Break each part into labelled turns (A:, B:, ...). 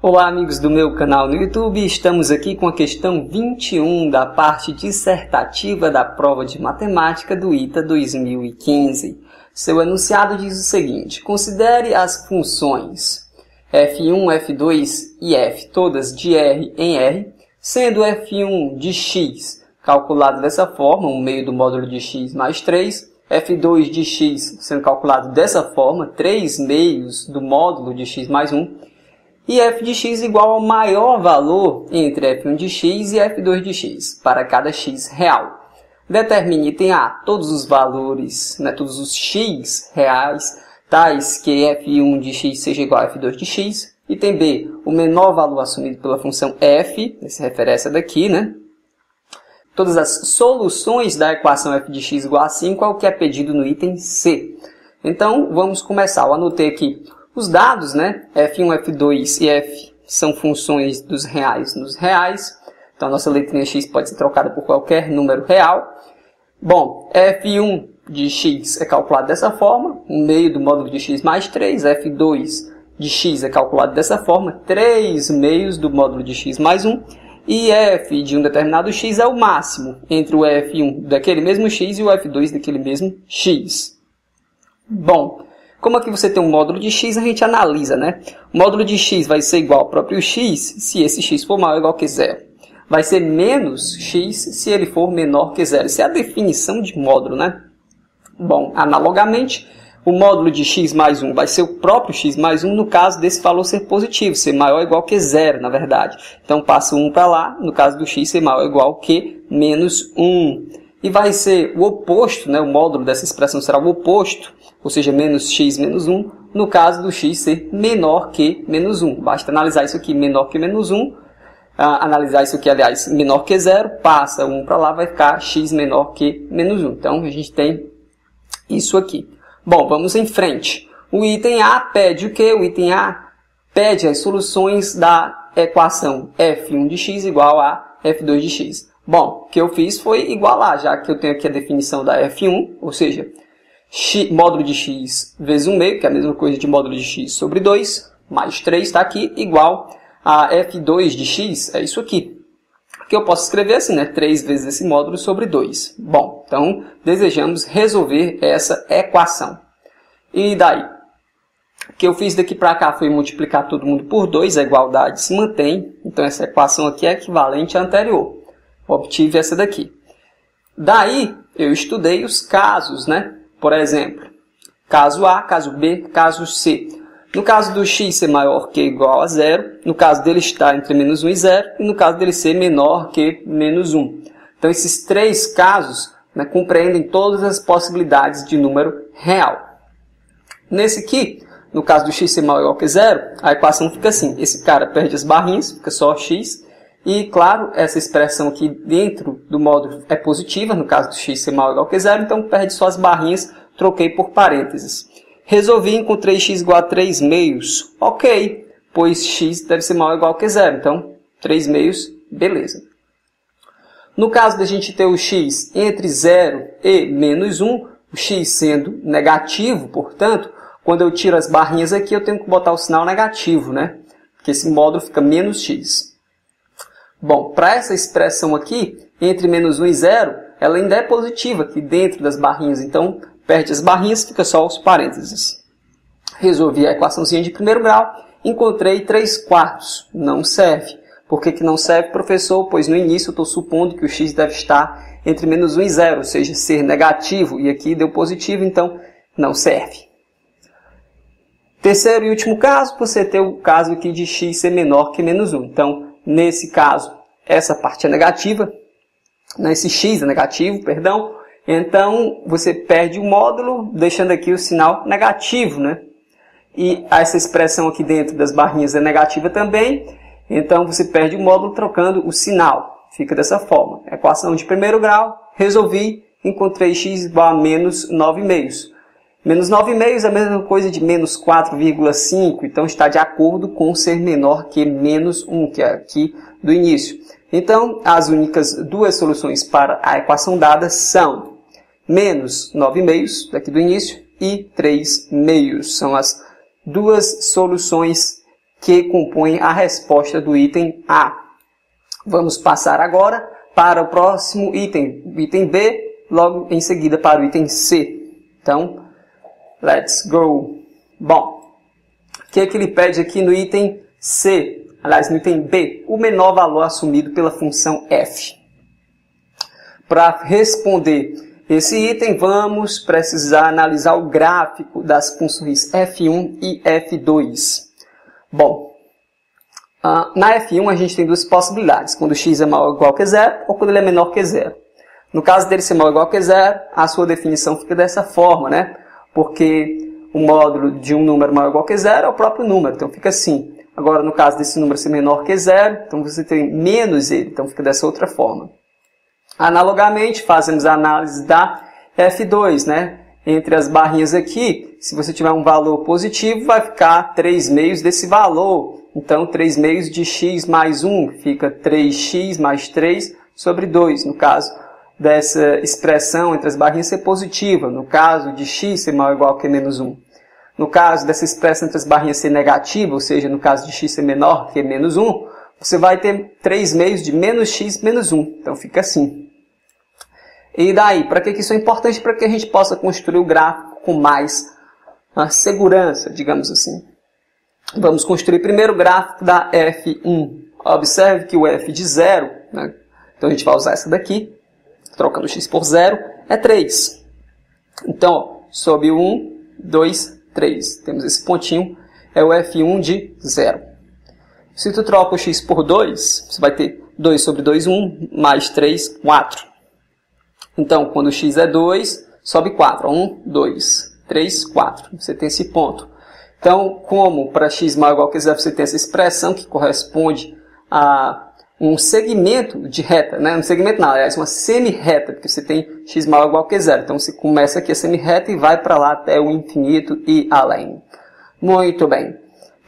A: Olá, amigos do meu canal no YouTube. Estamos aqui com a questão 21 da parte dissertativa da prova de matemática do ITA 2015. Seu enunciado diz o seguinte: considere as funções f1, f2 e f, todas de R em R, sendo f1 de x calculado dessa forma, um meio do módulo de x mais 3, f2 de x sendo calculado dessa forma, 3 meios do módulo de x mais 1, e f de x igual ao maior valor entre f1 de x e f2 de x, para cada x real. Determine item A todos os valores, né, todos os x reais, tais que f1 de x seja igual a f2 de x. Item B, o menor valor assumido pela função f, se refere a essa daqui, né? Todas as soluções da equação f de x igual a 5 é o que é pedido no item C. Então, vamos começar. Eu anotei aqui os dados, né, F1, F2 e F são funções dos reais nos reais. Então, a nossa letrinha x pode ser trocada por qualquer número real. Bom, F1 de x é calculado dessa forma, um meio do módulo de x mais 3. F2 de x é calculado dessa forma, 3 meios do módulo de x mais 1. E f de um determinado x é o máximo entre o f1 daquele mesmo x e o f2 daquele mesmo x. Bom, como aqui você tem um módulo de x, a gente analisa, né? O módulo de x vai ser igual ao próprio x se esse x for maior ou igual que zero. Vai ser menos x se ele for menor que zero. Isso é a definição de módulo, né? Bom, analogamente, o módulo de x mais 1 vai ser o próprio x mais 1 no caso desse valor ser positivo, ser maior ou igual que zero, na verdade. Então, passo 1 para lá, no caso do x ser maior ou igual que menos 1 e vai ser o oposto, né, o módulo dessa expressão será o oposto, ou seja, menos x menos 1, no caso do x ser menor que menos 1. Basta analisar isso aqui, menor que menos 1, ah, analisar isso aqui, aliás, menor que 0, passa 1 para lá, vai ficar x menor que menos 1. Então, a gente tem isso aqui. Bom, vamos em frente. O item A pede o quê? O item A pede as soluções da equação f1 de x igual a f2 de x. Bom, o que eu fiz foi igualar, já que eu tenho aqui a definição da F1, ou seja, x, módulo de x vezes 1 meio, que é a mesma coisa de módulo de x sobre 2, mais 3 está aqui, igual a F2 de x, é isso aqui. Que eu posso escrever assim, né? 3 vezes esse módulo sobre 2. Bom, então desejamos resolver essa equação. E daí? O que eu fiz daqui para cá foi multiplicar todo mundo por 2, a igualdade se mantém. Então essa equação aqui é equivalente à anterior obtive essa daqui. Daí, eu estudei os casos, né? Por exemplo, caso A, caso B, caso C. No caso do x ser maior que igual a zero, no caso dele estar entre menos 1 e 0, e no caso dele ser menor que menos 1. Então, esses três casos né, compreendem todas as possibilidades de número real. Nesse aqui, no caso do x ser maior que zero, a equação fica assim. Esse cara perde as barrinhas, fica só x, e, claro, essa expressão aqui dentro do módulo é positiva, no caso do x ser maior ou igual que zero, então perde só as barrinhas, troquei por parênteses. Resolvi, encontrei x igual a 3 meios. Ok, pois x deve ser maior ou igual que zero, então 3 meios, beleza. No caso da gente ter o x entre 0 e menos 1, o x sendo negativo, portanto, quando eu tiro as barrinhas aqui, eu tenho que botar o sinal negativo, né? Porque esse módulo fica menos x. Bom, para essa expressão aqui, entre menos 1 e 0, ela ainda é positiva aqui dentro das barrinhas. Então, perde as barrinhas, fica só os parênteses. Resolvi a equaçãozinha de primeiro grau, encontrei 3 quartos. Não serve. Por que, que não serve, professor? Pois no início eu estou supondo que o x deve estar entre menos 1 e 0, ou seja, ser negativo. E aqui deu positivo, então não serve. Terceiro e último caso, você tem o caso aqui de x ser menor que menos 1. Então, Nesse caso, essa parte é negativa, né? esse x é negativo, perdão. Então, você perde o módulo, deixando aqui o sinal negativo, né? E essa expressão aqui dentro das barrinhas é negativa também. Então, você perde o módulo trocando o sinal. Fica dessa forma. Equação de primeiro grau, resolvi, encontrei x igual a menos 9 meios. Menos 9,5 é a mesma coisa de menos 4,5, então está de acordo com ser menor que menos 1, que é aqui do início. Então, as únicas duas soluções para a equação dada são menos 9,5 daqui do início e 3 meios. São as duas soluções que compõem a resposta do item A. Vamos passar agora para o próximo item, o item B, logo em seguida para o item C. Então, let's go. Bom, o que, é que ele pede aqui no item C? Aliás, no item B, o menor valor assumido pela função f. Para responder esse item, vamos precisar analisar o gráfico das funções f1 e f2. Bom, ah, na f1 a gente tem duas possibilidades, quando x é maior ou igual que zero ou quando ele é menor que zero. No caso dele ser maior ou igual que zero, a sua definição fica dessa forma, né? Porque o módulo de um número maior ou igual que zero é o próprio número, então fica assim. Agora, no caso desse número ser menor que zero, então você tem menos ele, então fica dessa outra forma. Analogamente, fazemos a análise da F2, né? Entre as barrinhas aqui, se você tiver um valor positivo, vai ficar 3 meios desse valor. Então, 3 meios de x mais 1 fica 3x mais 3 sobre 2. No caso dessa expressão entre as barrinhas ser positiva, no caso de x ser maior ou igual que menos 1. No caso dessa expressão entre as barrinhas ser negativa, ou seja, no caso de x ser menor que menos 1, você vai ter 3 meios de menos x menos 1. Então fica assim. E daí, para que isso é importante? Para que a gente possa construir o gráfico com mais uh, segurança, digamos assim. Vamos construir primeiro o gráfico da F1. Observe que o F de 0, né? então a gente vai usar essa daqui, trocando x por 0, é 3. Então, ó, sob 1, 2, 3. Temos esse pontinho, é o F1 de 0. Se tu troca o x por 2, você vai ter 2 sobre 2, 1, mais 3, 4. Então, quando x é 2, sobe 4. 1, 2, 3, 4. Você tem esse ponto. Então, como para x maior ou igual que zero você tem essa expressão que corresponde a um segmento de reta, né? Um segmento não, aliás, uma semi-reta, porque você tem x maior ou igual que zero. Então, você começa aqui a semi-reta e vai para lá até o infinito e além. Muito bem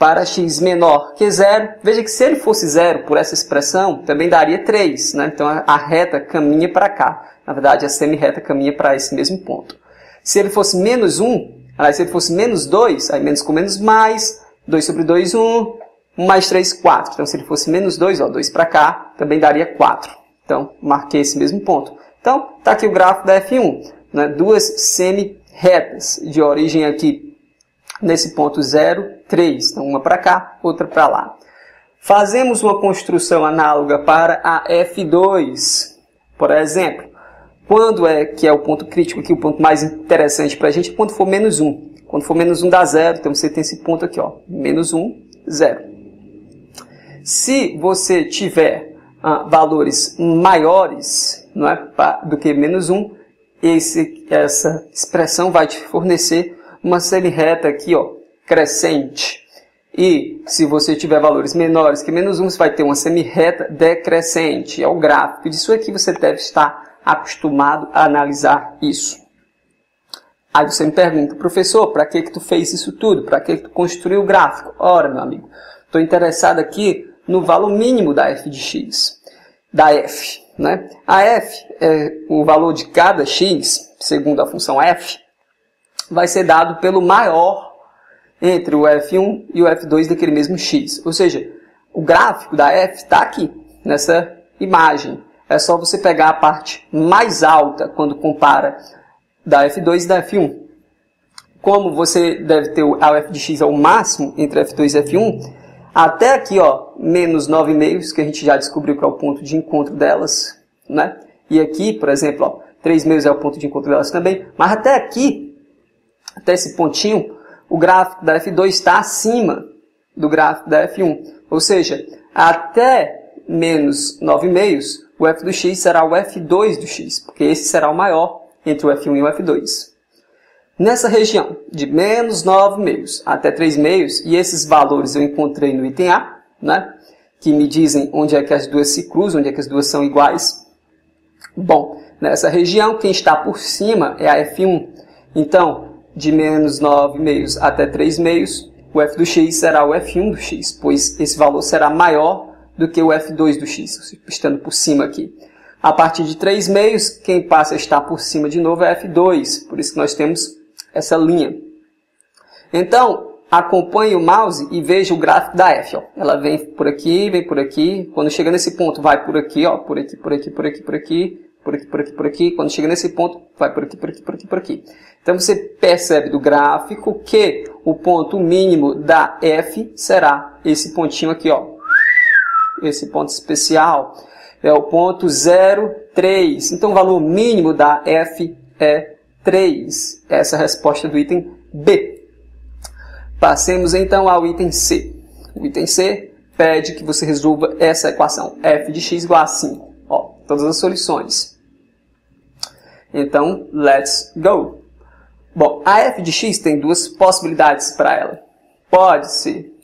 A: para x menor que zero. Veja que se ele fosse zero por essa expressão, também daria 3. Né? Então a reta caminha para cá. Na verdade, a semi-reta caminha para esse mesmo ponto. Se ele fosse menos 1, aliás, se ele fosse menos 2, aí menos com menos mais, 2 sobre 2, 1, 1 mais 3, 4. Então se ele fosse menos 2, ó, 2 para cá, também daria 4. Então, marquei esse mesmo ponto. Então, está aqui o gráfico da F1. Né? Duas semi-retas de origem aqui nesse ponto 0, 3. Então, uma para cá, outra para lá. Fazemos uma construção análoga para a F2. Por exemplo, quando é que é o ponto crítico aqui, o ponto mais interessante para a gente, quando for menos 1. Quando for menos 1 dá zero, então você tem esse ponto aqui, ó, menos 1, 0. Se você tiver ah, valores maiores não é, do que menos 1, esse, essa expressão vai te fornecer uma semi-reta aqui, ó, crescente. E se você tiver valores menores que menos 1, você vai ter uma semi-reta decrescente. É o gráfico. Disso aqui você deve estar acostumado a analisar isso. Aí você me pergunta, professor, para que que tu fez isso tudo? Para que que tu construiu o gráfico? Ora, meu amigo, estou interessado aqui no valor mínimo da f de x, da f. Né? A f é o valor de cada x, segundo a função f, vai ser dado pelo maior entre o F1 e o F2 daquele mesmo X. Ou seja, o gráfico da F está aqui, nessa imagem. É só você pegar a parte mais alta quando compara da F2 e da F1. Como você deve ter a F de x ao máximo entre F2 e F1, até aqui, ó, menos 9,5, que a gente já descobriu que é o ponto de encontro delas, né? E aqui, por exemplo, ó, 3 meios é o ponto de encontro delas também, mas até aqui até esse pontinho, o gráfico da F2 está acima do gráfico da F1. Ou seja, até menos 9 meios, o f do x será o f2 do x, porque esse será o maior entre o f1 e o f2. Nessa região, de menos 9 meios até 3 meios, e esses valores eu encontrei no item A, né, que me dizem onde é que as duas se cruzam, onde é que as duas são iguais. Bom, nessa região, quem está por cima é a F1. Então, de menos 9 meios até 3 meios, o f do x será o f1 do x, pois esse valor será maior do que o f2 do x, estando por cima aqui. A partir de 3 meios, quem passa a estar por cima de novo é f2, por isso que nós temos essa linha. Então, acompanhe o mouse e veja o gráfico da F. Ó. Ela vem por aqui, vem por aqui. Quando chega nesse ponto, vai por aqui, ó, por aqui, por aqui, por aqui, por aqui, por aqui, por aqui, por aqui. Quando chega nesse ponto, vai por aqui, por aqui, por aqui, por aqui. Então você percebe do gráfico que o ponto mínimo da F será esse pontinho aqui, ó. Esse ponto especial é o ponto 0,3. Então o valor mínimo da F é 3. Essa é a resposta do item B. Passemos então ao item C. O item C pede que você resolva essa equação, f de x igual a 5. Ó, todas as soluções. Então, let's go. Bom, a f de x tem duas possibilidades para ela. Pode ser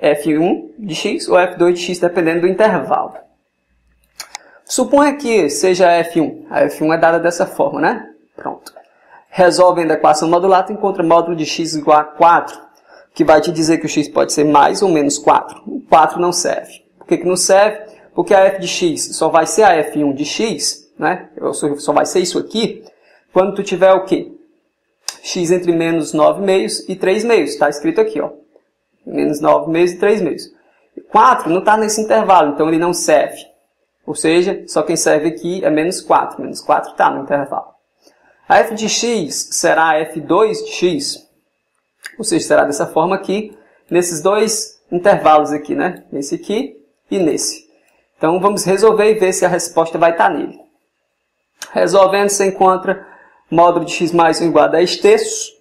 A: f1 de x ou f2 de x, dependendo do intervalo. Suponha que seja f1. A f1 é dada dessa forma, né? Pronto. Resolvendo a equação modulada, encontra módulo de x igual a 4 que vai te dizer que o x pode ser mais ou menos 4. O 4 não serve. Por que, que não serve? Porque a f de x só vai ser a f1 de x, né? só vai ser isso aqui, quando tu tiver o quê? x entre menos 9 meios e 3 meios. Está escrito aqui, ó. Menos 9 meios e 3 meios. 4 não está nesse intervalo, então ele não serve. Ou seja, só quem serve aqui é menos 4. Menos 4 está no intervalo. A f de x será a f2 de x. Ou seja, será dessa forma aqui, nesses dois intervalos aqui, né? Nesse aqui e nesse. Então, vamos resolver e ver se a resposta vai estar nele. Resolvendo, você encontra módulo de x mais 1 igual a 10 terços.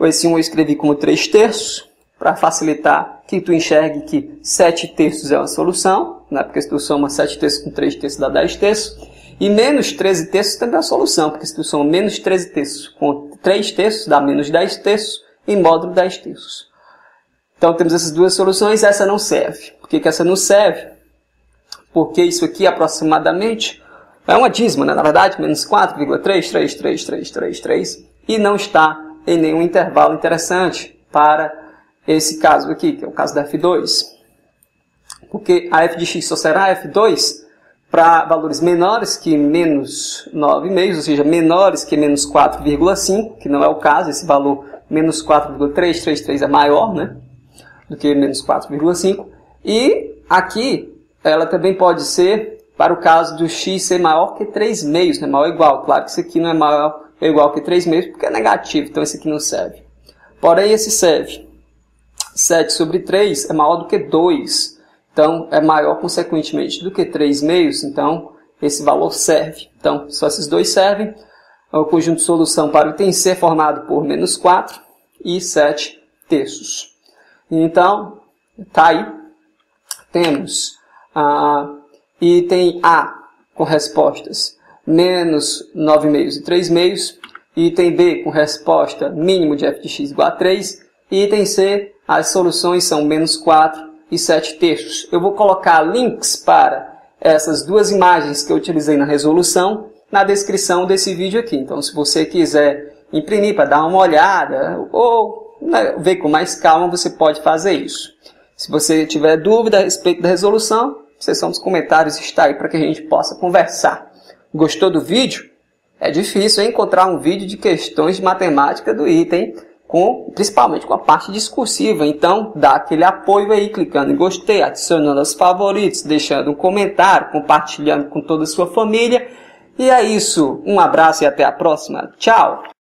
A: Esse 1 eu escrevi como 3 terços, para facilitar que tu enxergue que 7 terços é uma solução, né? porque se tu soma 7 terços com 3 terços dá 10 terços. E menos 13 terços também é a solução, porque se tu soma menos 13 terços com 3 terços dá menos 10 terços em módulo 10 terços. Então temos essas duas soluções, essa não serve. Por que, que essa não serve? Porque isso aqui aproximadamente é uma dízima, né? na verdade, menos 4,3333333 e não está em nenhum intervalo interessante para esse caso aqui, que é o caso da F2. Porque a f de x só será F2 para valores menores que menos 9,5, ou seja, menores que menos 4,5, que não é o caso, esse valor menos 4,333 é maior né, do que menos 4,5. E aqui ela também pode ser para o caso do x ser maior que 3 meios, né, maior ou igual. Claro que isso aqui não é maior ou igual que 3 meios porque é negativo, então esse aqui não serve. Porém, esse serve. 7 sobre 3 é maior do que 2. Então, é maior, consequentemente, do que 3 meios. Então, esse valor serve. Então, só esses dois servem o conjunto de solução para o item C é formado por menos 4 e 7 terços. Então, tá aí. Temos a item A com respostas menos 9 meios e 3 meios. Item B com resposta mínimo de f de x igual a 3. Item C, as soluções são menos 4 e 7 terços. Eu vou colocar links para essas duas imagens que eu utilizei na resolução na descrição desse vídeo aqui. Então, se você quiser imprimir para dar uma olhada ou né, ver com mais calma, você pode fazer isso. Se você tiver dúvida a respeito da resolução, a seção dos comentários está aí para que a gente possa conversar. Gostou do vídeo? É difícil encontrar um vídeo de questões de matemática do item, com, principalmente com a parte discursiva. Então, dá aquele apoio aí, clicando em gostei, adicionando aos favoritos, deixando um comentário, compartilhando com toda a sua família e é isso. Um abraço e até a próxima. Tchau!